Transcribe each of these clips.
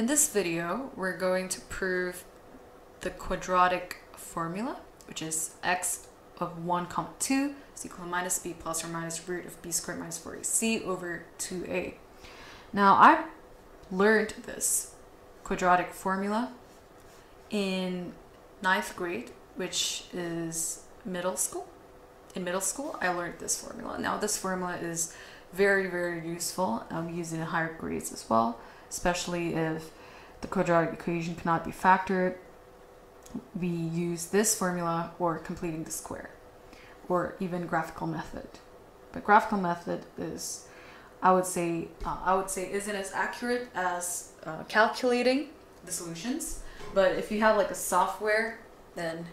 in this video, we're going to prove the quadratic formula, which is x of 1 comma 2 is equal to minus b plus or minus root of b squared minus 4ac over 2a. Now, I learned this quadratic formula in ninth grade, which is middle school. In middle school, I learned this formula. Now, this formula is very, very useful. I'm using in higher grades as well, especially if the quadratic equation cannot be factored. We use this formula or completing the square or even graphical method. But graphical method is, I would say, uh, I would say isn't as accurate as uh, calculating the solutions. But if you have like a software, then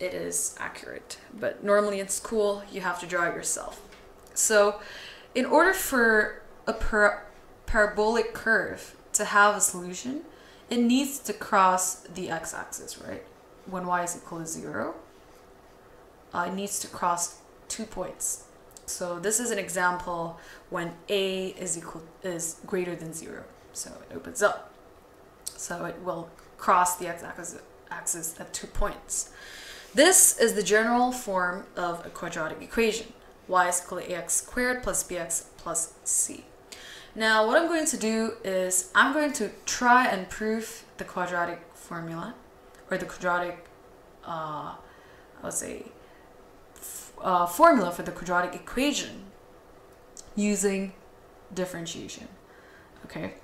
it is accurate. But normally in school, you have to draw it yourself. So, in order for a par- parabolic curve to have a solution, it needs to cross the x-axis, right? When y is equal to zero, uh, it needs to cross two points. So this is an example when a is equal is greater than zero. So it opens up. So it will cross the x-axis axis at two points. This is the general form of a quadratic equation y is equal to ax squared plus bx plus c. Now what I'm going to do is I'm going to try and prove the quadratic formula or the quadratic, uh, let's say, uh, formula for the quadratic equation using differentiation. Okay,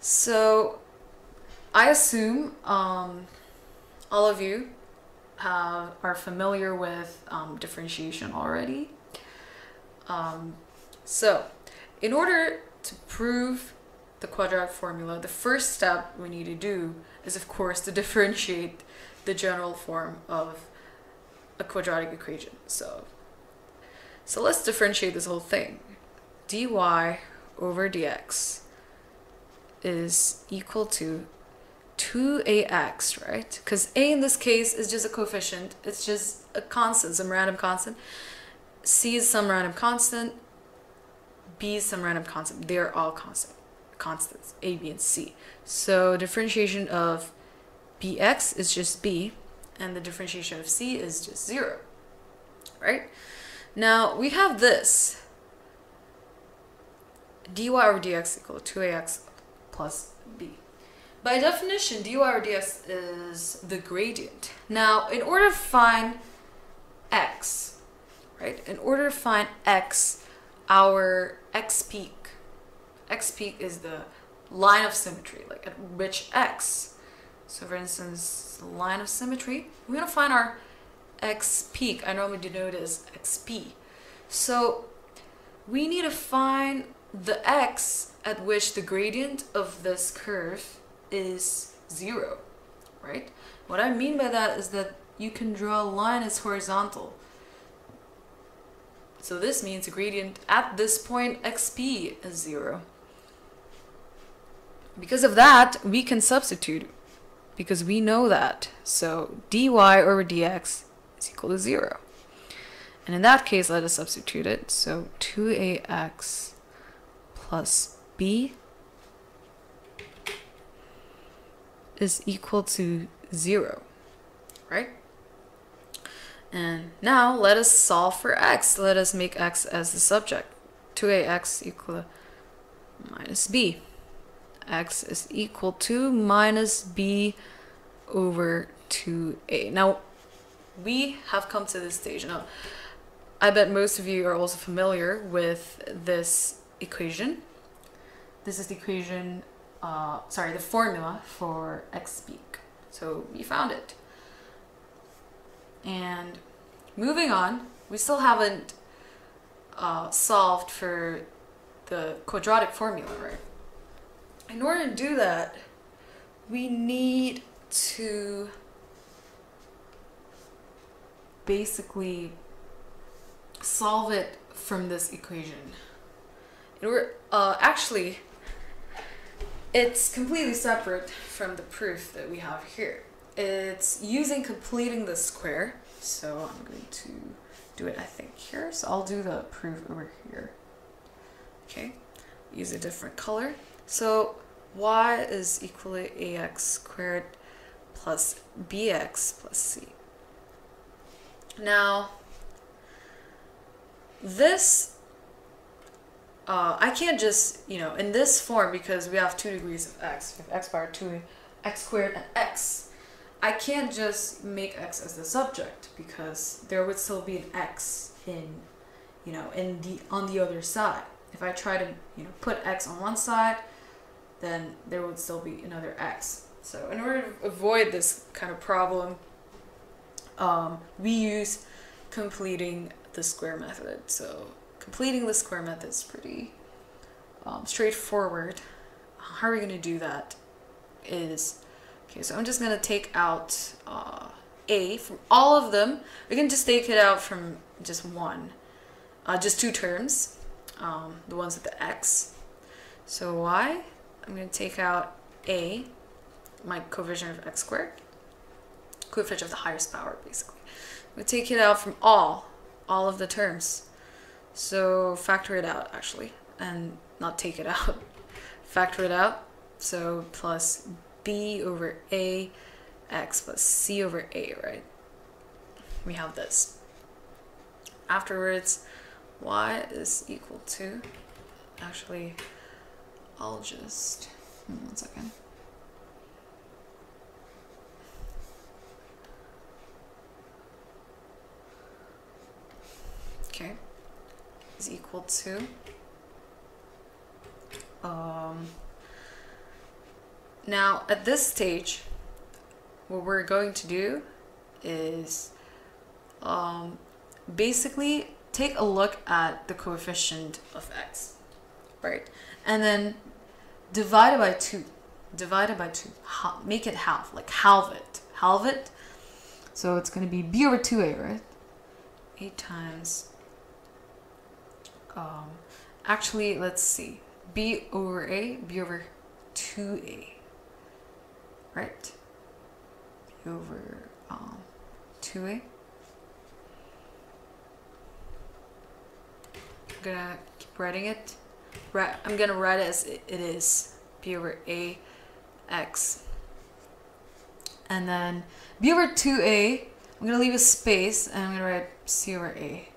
so I assume um, all of you are familiar with um, differentiation already. Um, so, in order to prove the quadratic formula, the first step we need to do is, of course, to differentiate the general form of a quadratic equation. So, so let's differentiate this whole thing. dy over dx is equal to 2ax, right? Because a in this case is just a coefficient. It's just a constant, some random constant. C is some random constant. b is some random constant. They're all constant, constants, a, b, and c. So differentiation of bx is just b, and the differentiation of c is just 0, right? Now, we have this. dy over dx equal to 2ax plus b. By definition, dy over dx is the gradient. Now, in order to find x, right, in order to find x, our x peak, x peak is the line of symmetry, like at which x. So for instance, line of symmetry, we're going to find our x peak. I normally denote it as xp. So we need to find the x at which the gradient of this curve is zero, right? What I mean by that is that you can draw a line as horizontal. So this means the gradient at this point xp is zero. Because of that, we can substitute because we know that. So dy over dx is equal to zero. And in that case, let us substitute it. So 2ax plus b is equal to 0, right? And now let us solve for x. Let us make x as the subject. 2ax equal minus b. x is equal to minus b over 2a. Now, we have come to this stage. Now, I bet most of you are also familiar with this equation. This is the equation uh, sorry, the formula for x peak. So we found it. And moving on, we still haven't uh, solved for the quadratic formula, right? In order to do that, we need to basically solve it from this equation. Order, uh, actually, it's completely separate from the proof that we have here. It's using completing the square. So I'm going to do it, I think, here. So I'll do the proof over here. Okay, use a different color. So y is equal to ax squared plus bx plus c. Now, this, uh, I can't just, you know, in this form, because we have two degrees of x, we have x power 2, x squared, and x, I can't just make x as the subject, because there would still be an x in, you know, in the, on the other side. If I try to, you know, put x on one side, then there would still be another x. So in order to avoid this kind of problem, um, we use completing the square method. So completing the square method is pretty um, straightforward. How are we going to do that is, okay, so I'm just going to take out uh, a from all of them. We can just take it out from just one, uh, just two terms, um, the ones with the x. So y, I'm going to take out a, my coefficient of x squared, coefficient of the highest power, basically. We take it out from all, all of the terms. So factor it out, actually, and not take it out. factor it out. So plus b over a x plus c over a, right? We have this. Afterwards, y is equal to, actually, I'll just, one second. okay, is equal to um, now at this stage what we're going to do is um, basically take a look at the coefficient of x right and then divide it by 2 divide it by 2 make it half like halve it halve it so it's going to be b over 2a right 8 times um, actually, let's see. B over A, B over 2A. Right? Over um, 2A. I'm gonna keep writing it. I'm gonna write it as it is. B over A X. And then B over 2A, I'm gonna leave a space and I'm gonna write C over A.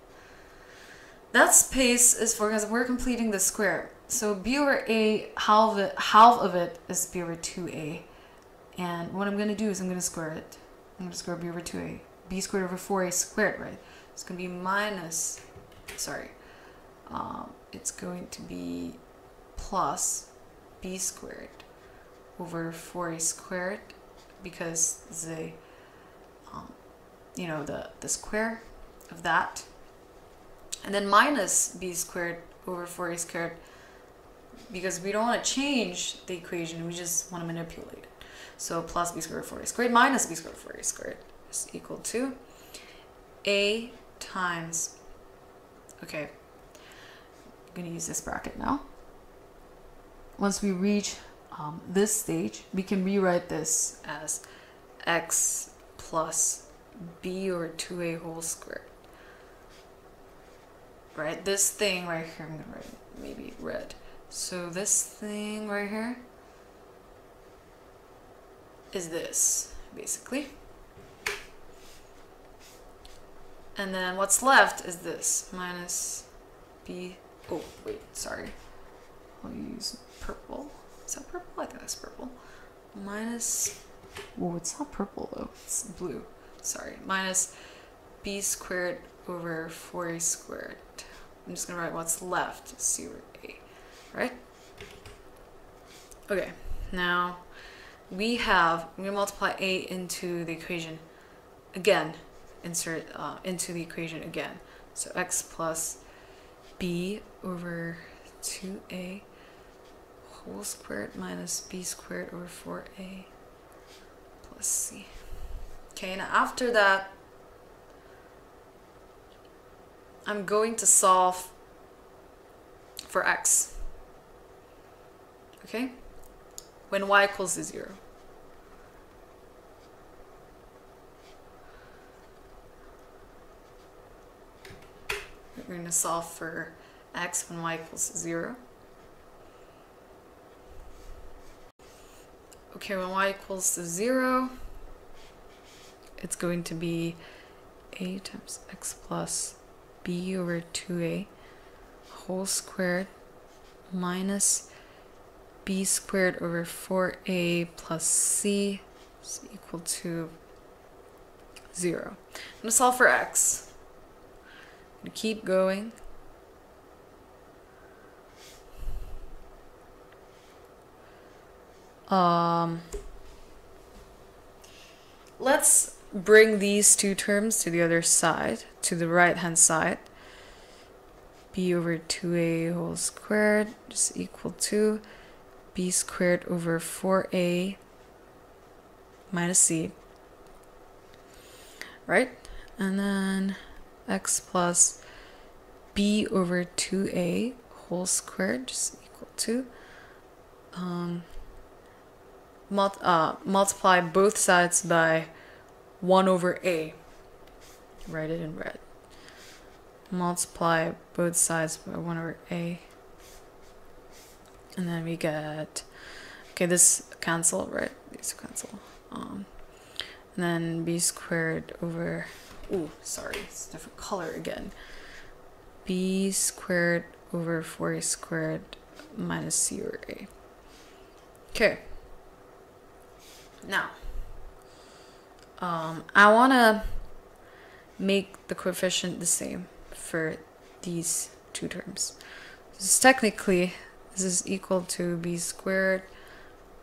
That space is for because we're completing the square. So b over a, half it, half of it is b over 2a. And what I'm going to do is I'm going to square it. I'm going to square b over 2a. b squared over 4a squared, right? It's going to be minus, sorry, um, it's going to be plus b squared over 4a squared because the, um, you know, the, the square of that and then minus b squared over 4a squared because we don't want to change the equation, we just want to manipulate it. So plus b squared over 4a squared minus b squared over 4a squared is equal to a times, okay, I'm going to use this bracket now. Once we reach um, this stage, we can rewrite this as x plus b over 2a whole squared right? This thing right here, I'm gonna write maybe red. So this thing right here is this, basically. And then what's left is this, minus b, oh, wait, sorry. I'll use purple. Is that purple? I think that's purple. Minus, oh, it's not purple though, it's blue. Sorry, minus b squared over 4a squared. I'm just to write what's left, c over a, right? Okay, now we have, to multiply a into the equation again, insert uh, into the equation again. So x plus b over 2a whole squared minus b squared over 4a plus c. Okay, now after that, I'm going to solve for x. Okay? When y equals to 0. We're going to solve for x when y equals 0. Okay, when y equals to 0, it's going to be a times x plus b over 2a whole squared minus b squared over 4a plus c is equal to 0. I'm going to solve for x. I'm going to keep going. Um, let's bring these two terms to the other side, to the right hand side. b over 2a whole squared is equal to b squared over 4a minus c. Right? And then x plus b over 2a whole squared is equal to um, mul uh, multiply both sides by 1 over a. Write it in red. Multiply both sides by 1 over a. And then we get, okay, this cancel, right? These cancel. Um, and then b squared over, ooh, sorry, it's a different color again. b squared over 4a squared minus c over a. Okay. Now, um, I want to make the coefficient the same for these two terms. This is technically, this is equal to b squared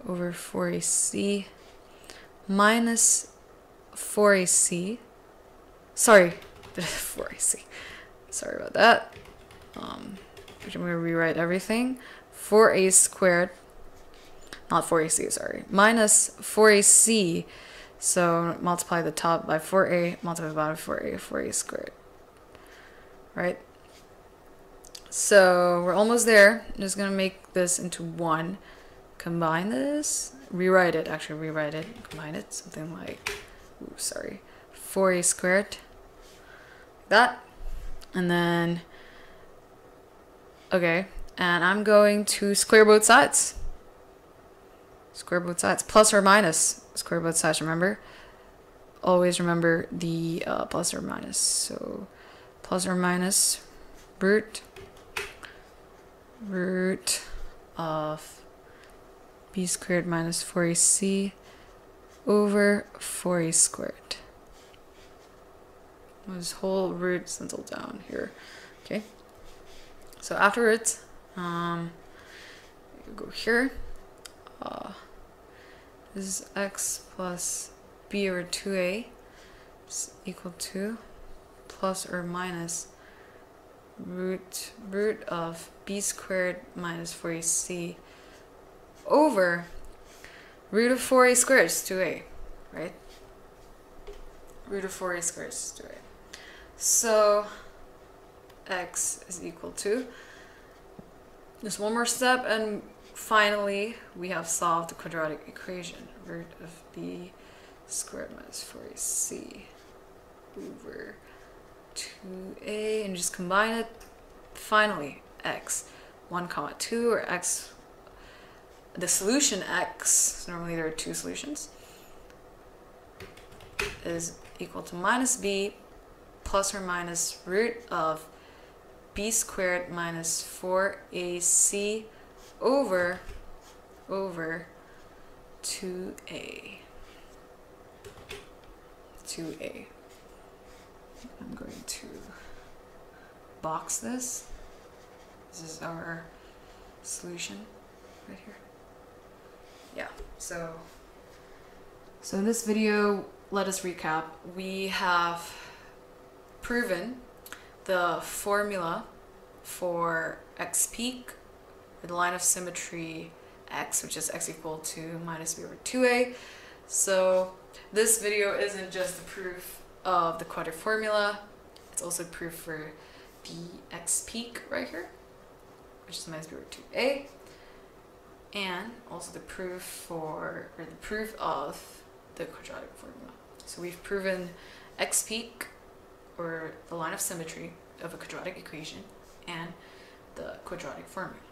over 4ac minus 4ac. Sorry, 4ac. Sorry about that. Um, I'm going to rewrite everything. 4a squared not 4ac, sorry, minus 4ac. So multiply the top by 4a, multiply the bottom by 4a, 4a squared. Right? So we're almost there. I'm just going to make this into 1. Combine this. Rewrite it. Actually, rewrite it. Combine it. Something like, ooh, sorry, 4a squared. That. And then, okay. And I'm going to square both sides. Square both sides. Plus or minus. Square both sides, remember? Always remember the uh, plus or minus. So plus or minus root root of b squared minus 4ac over 4a squared. This whole root stenciled down here. Okay. So afterwards, um, go here. Uh, this is x plus b over 2a is equal to plus or minus root root of b squared minus 4ac over root of 4a squared is 2a, right? Root of 4a squared is 2a. So x is equal to just one more step and finally, we have solved the quadratic equation. Root of b squared minus 4ac over 2a and just combine it. Finally, x. 1 comma 2 or x. The solution x normally there are two solutions is equal to minus b plus or minus root of b squared minus 4ac over over 2a 2a I'm going to box this. This is our solution right here. Yeah so so in this video let us recap. We have proven the formula for x peak the line of symmetry x, which is x equal to minus b over 2a. So this video isn't just the proof of the quadratic formula, it's also proof for the x peak right here, which is minus b over 2a, and also the proof for, or the proof of the quadratic formula. So we've proven x peak, or the line of symmetry of a quadratic equation, and the quadratic formula.